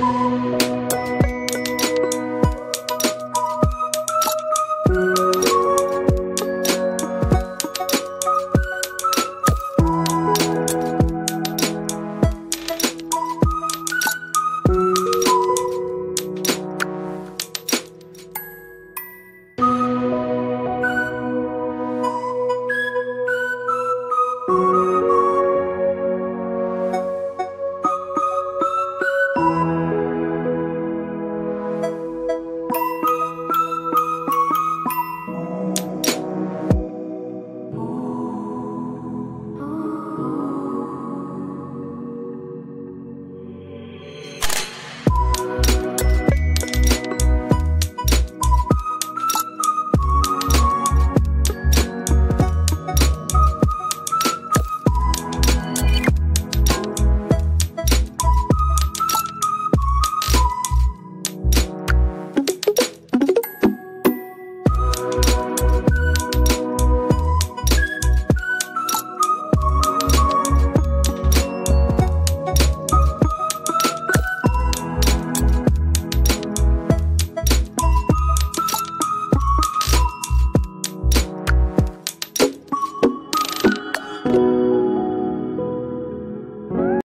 Música